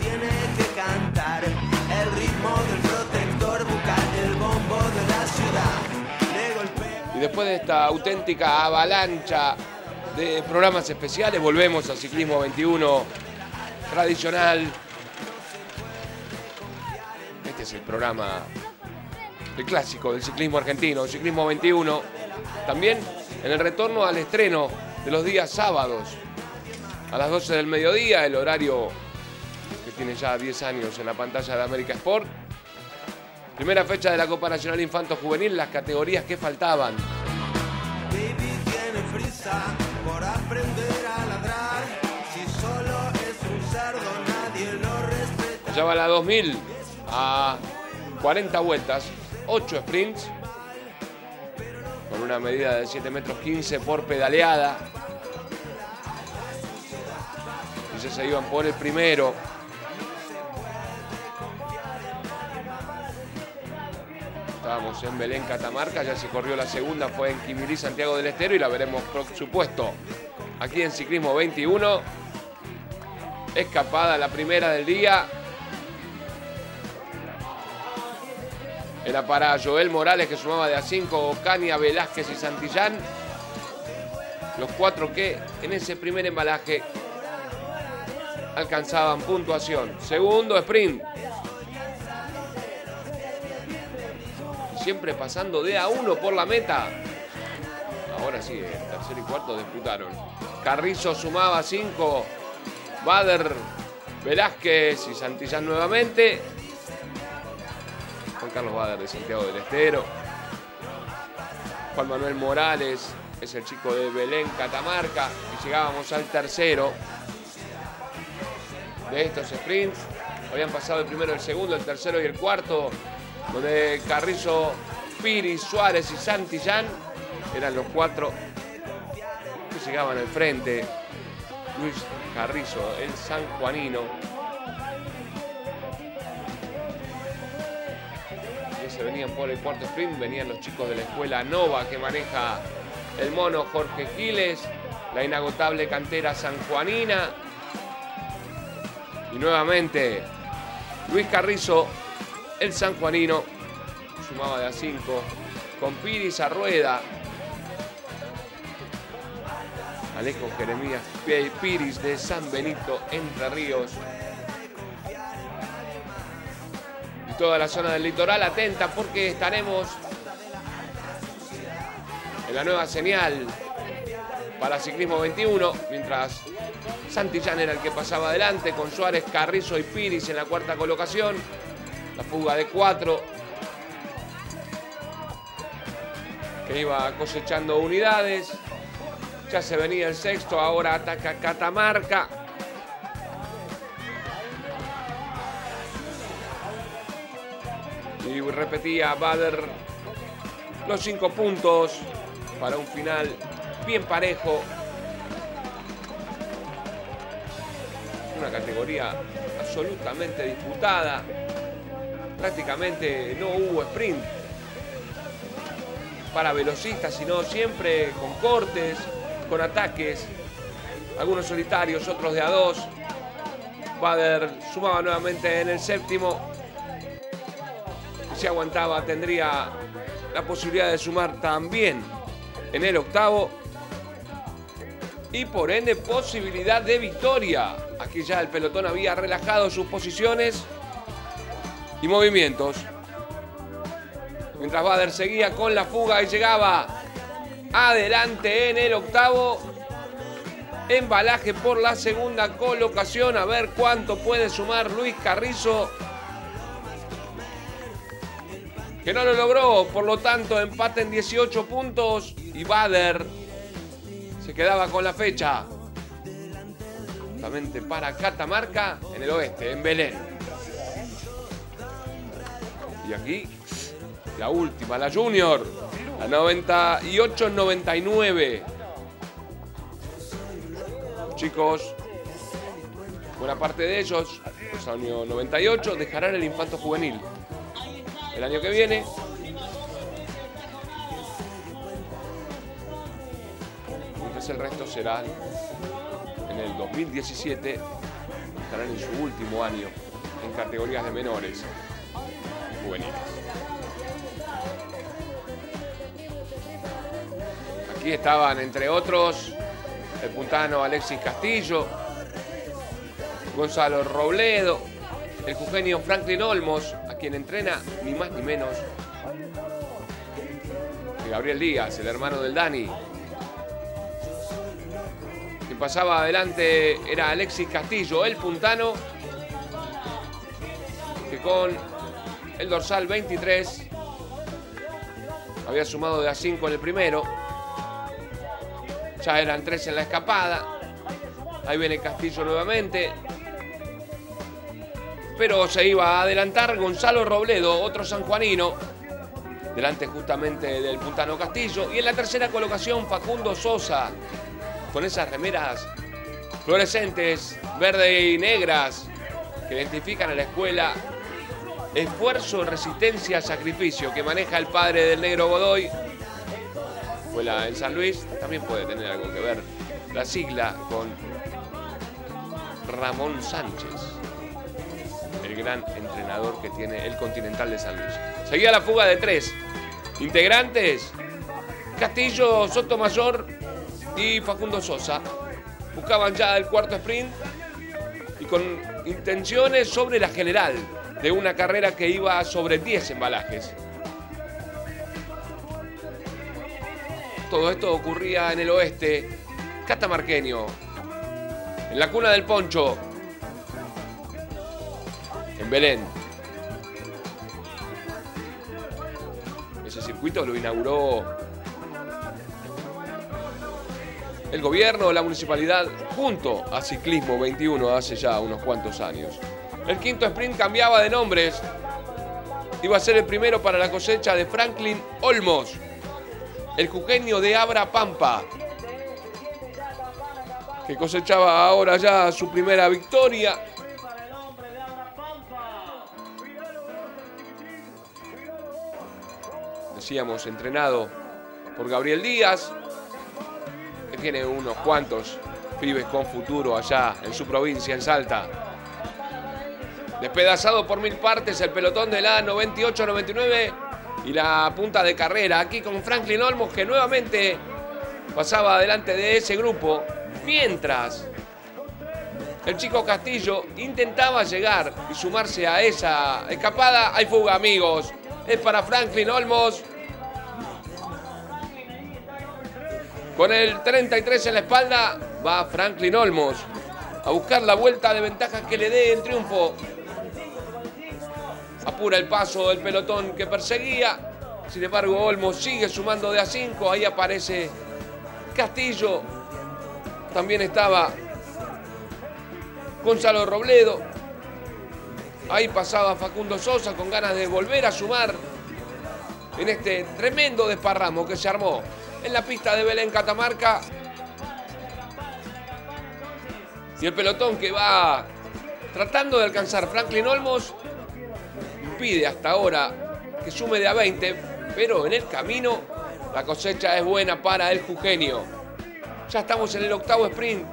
tiene que cantar el ritmo del protector bucal, el bombo de la ciudad. Y después de esta auténtica avalancha de programas especiales, volvemos a Ciclismo 21 tradicional. Este es el programa, el clásico del ciclismo argentino, Ciclismo 21. También en el retorno al estreno de los días sábados a las 12 del mediodía, el horario que tiene ya 10 años en la pantalla de América Sport. Primera fecha de la Copa Nacional Infanto Juvenil, las categorías que faltaban. Baby tiene prisa por aprender a ladrar. Si solo es un cerdo, nadie lo respeta. Ya va la 2000 a 40 vueltas, 8 sprints, con una medida de 7 metros 15 por pedaleada. Y ya se iban por el primero. Estábamos en Belén, Catamarca, ya se corrió la segunda, fue en Quimilí, Santiago del Estero y la veremos por supuesto aquí en Ciclismo 21. Escapada la primera del día. Era para Joel Morales que sumaba de a 5, Ocaña, Velázquez y Santillán. Los cuatro que en ese primer embalaje alcanzaban puntuación. Segundo sprint. Siempre pasando de a uno por la meta. Ahora sí, el tercer y cuarto disputaron. Carrizo sumaba 5. Bader, Velázquez y Santillán nuevamente. Juan Carlos Bader de Santiago del Estero. Juan Manuel Morales es el chico de Belén, Catamarca. Y llegábamos al tercero de estos sprints. Habían pasado el primero, el segundo, el tercero y el cuarto. Donde Carrizo, Piri, Suárez y Santillán eran los cuatro que llegaban al frente. Luis Carrizo, el sanjuanino. Y se venían por el cuarto sprint, venían los chicos de la escuela Nova que maneja el mono Jorge Giles, la inagotable cantera sanjuanina. Y nuevamente Luis Carrizo, el sanjuanino, sumaba de a 5 con Piris a rueda. Alejo Jeremías Piris de San Benito, Entre Ríos. Y toda la zona del litoral atenta porque estaremos en la nueva señal para Ciclismo 21, mientras Santillán era el que pasaba adelante con Suárez, Carrizo y Piris en la cuarta colocación. La fuga de cuatro que iba cosechando unidades. Ya se venía el sexto, ahora ataca Catamarca. Y repetía Bader los cinco puntos para un final bien parejo. Una categoría absolutamente disputada. Prácticamente no hubo sprint para velocistas, sino siempre con cortes, con ataques, algunos solitarios, otros de a dos. Bader sumaba nuevamente en el séptimo. Si aguantaba tendría la posibilidad de sumar también en el octavo. Y por ende posibilidad de victoria. Aquí ya el pelotón había relajado sus posiciones y movimientos. Mientras Bader seguía con la fuga y llegaba adelante en el octavo. Embalaje por la segunda colocación. A ver cuánto puede sumar Luis Carrizo. Que no lo logró. Por lo tanto, empate en 18 puntos. Y Bader se quedaba con la fecha. Justamente para Catamarca en el oeste, en Belén. Y aquí la última, la Junior, la 98-99. Chicos, buena parte de ellos, los años 98, dejarán el infanto juvenil. El año que viene. Entonces el resto será en el 2017 estarán en su último año en categorías de menores juveniles. Aquí estaban, entre otros, el puntano Alexis Castillo, Gonzalo Robledo, el jugenio Franklin Olmos, a quien entrena ni más ni menos Gabriel Díaz, el hermano del Dani. Quien pasaba adelante era Alexis Castillo, el puntano, que con el dorsal 23 había sumado de a 5 en el primero. Ya eran 3 en la escapada. Ahí viene Castillo nuevamente pero se iba a adelantar Gonzalo Robledo, otro sanjuanino, delante justamente del Puntano Castillo. Y en la tercera colocación Facundo Sosa, con esas remeras fluorescentes, verde y negras, que identifican a la escuela Esfuerzo, Resistencia, Sacrificio, que maneja el padre del negro Godoy. Escuela en San Luis, también puede tener algo que ver la sigla con Ramón Sánchez el gran entrenador que tiene el Continental de San Luis. Seguía la fuga de tres integrantes, Castillo, Sotomayor y Facundo Sosa. Buscaban ya el cuarto sprint y con intenciones sobre la general de una carrera que iba sobre 10 embalajes. Todo esto ocurría en el oeste catamarqueño, en la cuna del Poncho, en Belén. Ese circuito lo inauguró el gobierno, la municipalidad, junto a Ciclismo 21 hace ya unos cuantos años. El quinto sprint cambiaba de nombres. Iba a ser el primero para la cosecha de Franklin Olmos, el jujeño de Abra Pampa, que cosechaba ahora ya su primera victoria decíamos, entrenado por Gabriel Díaz, que tiene unos cuantos pibes con futuro allá en su provincia, en Salta. Despedazado por mil partes el pelotón de la 98-99 y la punta de carrera aquí con Franklin Olmos que nuevamente pasaba adelante de ese grupo mientras el chico Castillo intentaba llegar y sumarse a esa escapada. Hay fuga amigos. Es para Franklin Olmos. Con el 33 en la espalda va Franklin Olmos a buscar la vuelta de ventaja que le dé el triunfo. Apura el paso del pelotón que perseguía. Sin embargo, Olmos sigue sumando de a 5. Ahí aparece Castillo. También estaba Gonzalo Robledo. Ahí pasaba Facundo Sosa con ganas de volver a sumar en este tremendo desparramo que se armó en la pista de Belén Catamarca. Y el pelotón que va tratando de alcanzar Franklin Olmos pide hasta ahora que sume de a 20, pero en el camino la cosecha es buena para el Jugenio. Ya estamos en el octavo sprint.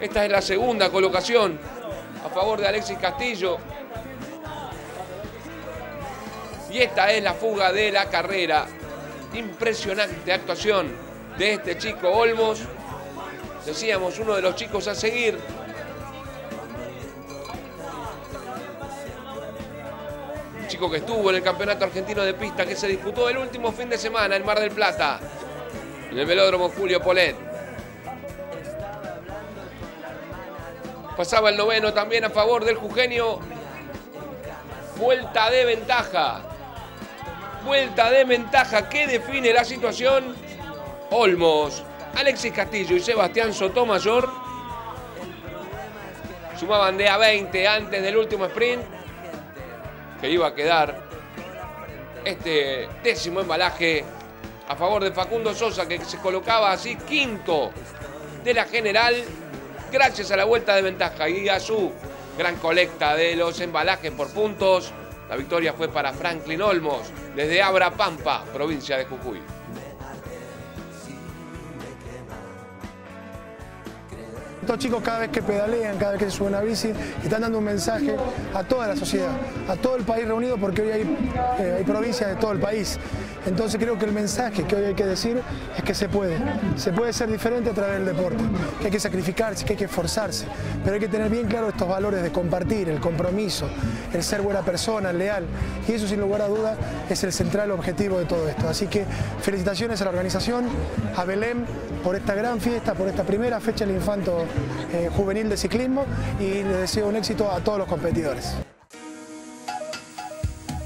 Esta es la segunda colocación a favor de Alexis Castillo. Y esta es la fuga de la carrera impresionante actuación de este chico Olmos. Decíamos, uno de los chicos a seguir. Chico que estuvo en el Campeonato Argentino de Pista que se disputó el último fin de semana en Mar del Plata, en el velódromo Julio Polet. Pasaba el noveno también a favor del Jugenio. Vuelta de ventaja vuelta de ventaja que define la situación. Olmos, Alexis Castillo y Sebastián Sotomayor sumaban de a 20 antes del último sprint que iba a quedar este décimo embalaje a favor de Facundo Sosa que se colocaba así quinto de la general gracias a la vuelta de ventaja y a su gran colecta de los embalajes por puntos. La victoria fue para Franklin Olmos desde Abra Pampa, provincia de Jujuy. Estos chicos cada vez que pedalean, cada vez que suben a bici, están dando un mensaje a toda la sociedad, a todo el país reunido, porque hoy hay, eh, hay provincias de todo el país. Entonces creo que el mensaje que hoy hay que decir es que se puede. Se puede ser diferente a través del deporte, que hay que sacrificarse, que hay que esforzarse, pero hay que tener bien claro estos valores de compartir, el compromiso, el ser buena persona, leal. Y eso sin lugar a duda es el central objetivo de todo esto. Así que felicitaciones a la organización, a Belén por esta gran fiesta, por esta primera fecha del Infanto eh, Juvenil de Ciclismo y les deseo un éxito a todos los competidores.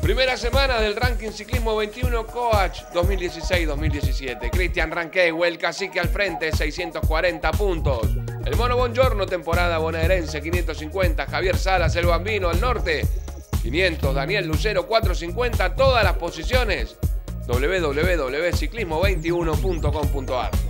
Primera semana del ranking ciclismo 21 Coach 2016-2017. Cristian Ranquey, el cacique al frente, 640 puntos. El Mono Bongiorno, temporada bonaerense, 550. Javier Salas, el Bambino, al norte, 500. Daniel Lucero, 450. Todas las posiciones www.ciclismo21.com.ar